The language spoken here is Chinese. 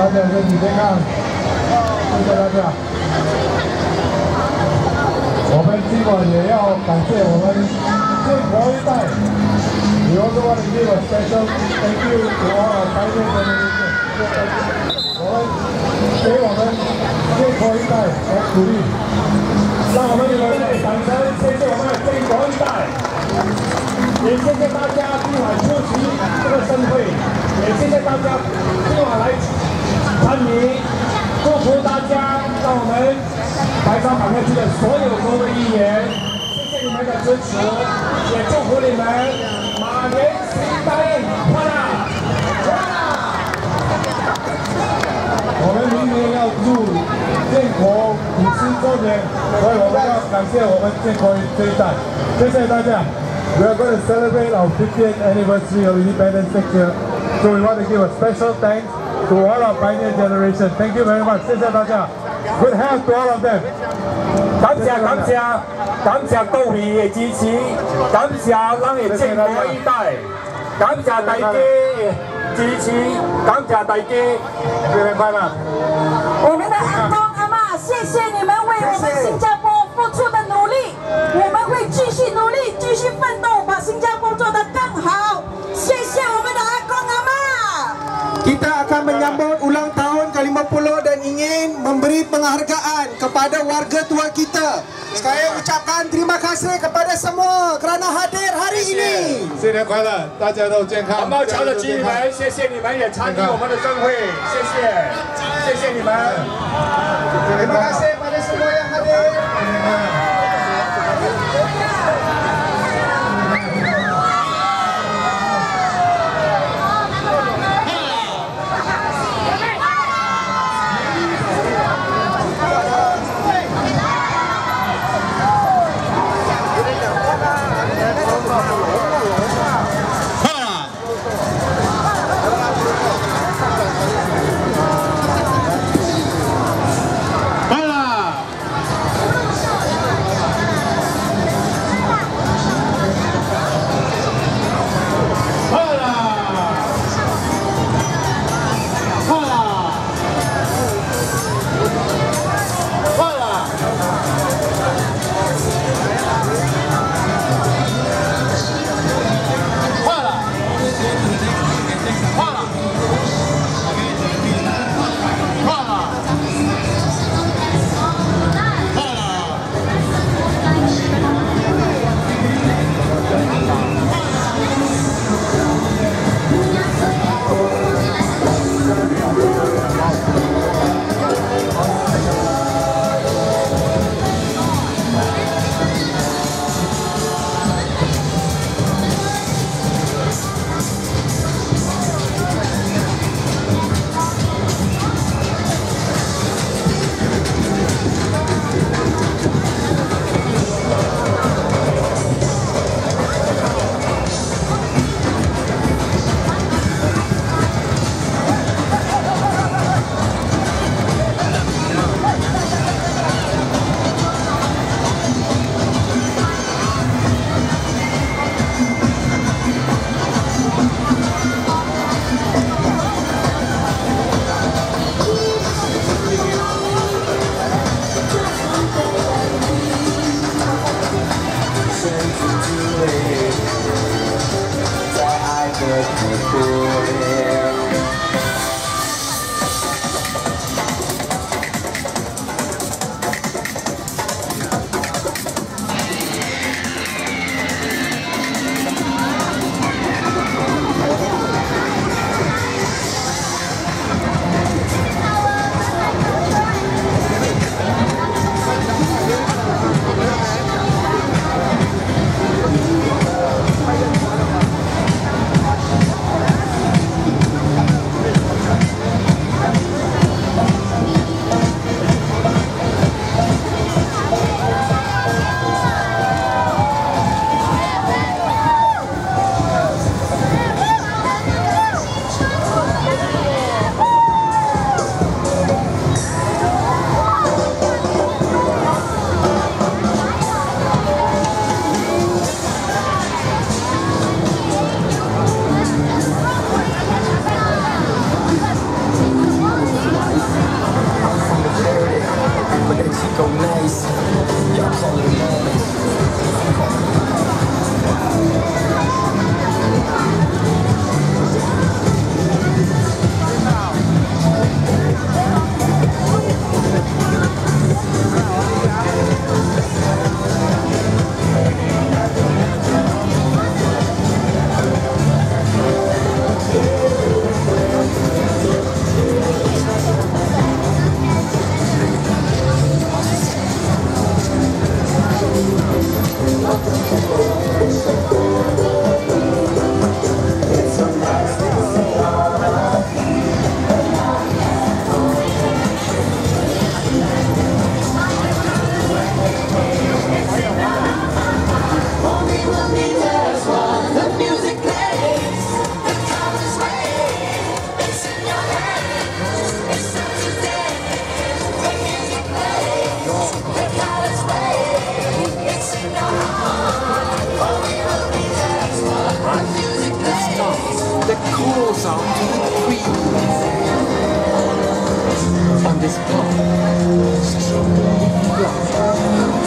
大家身体健康，谢谢大家。我们今晚也要感谢我们建国一代。We also want to give a special thank you to all our pioneer generation. 我们给我们建国一代来鼓励，让我们有热烈掌声，谢谢我们的建国一代。也谢谢大家今晚出席这个盛会，也谢谢大家今晚来欢迎，祝福大家，让我们白沙板块区的所有各位议员，谢谢你们的支持，也祝福你们马年行大运，快乐，快乐！我们明年要祝建国五十周年，所以我们要感谢我们建国这一代，谢谢大家。We are going to celebrate our 50th anniversary of independence next year, so we want to give a special thanks to all our pioneer generation. Thank you very much. 谢谢大家。Good health to all of them. 感谢感谢感谢各位的支持，感谢咱的建国一代，感谢大家的支持，感谢大家，新年快乐！我们的阿公阿妈，谢谢你们为我们新加坡付出的努力，我们会继续努力，继续奋斗，把新加坡 Kita akan menyambut ulang tahun ke-50 dan ingin memberi penghargaan kepada warga tua kita. Saya ucapkan terima kasih kepada semua kerana hadir hari ini. 新年快乐，大家都健康。红包桥的居民们，谢谢你们也参与我们的盛会，谢谢，谢谢你们。 Terima kasih nice calls out to the queen on this block, strong block.